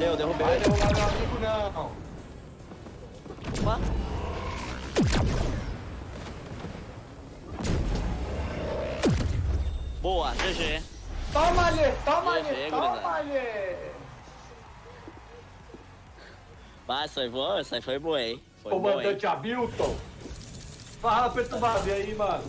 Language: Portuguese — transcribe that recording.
Deu, derrubei. Vai derrubar meu amigo, não. Opa. Boa, GG. Toma ali, toma ali, toma ali. Mas foi boa, essa aí foi boa, hein? Foi boa, hein? Comandante Abilton Fala, perturbado, e aí, mano?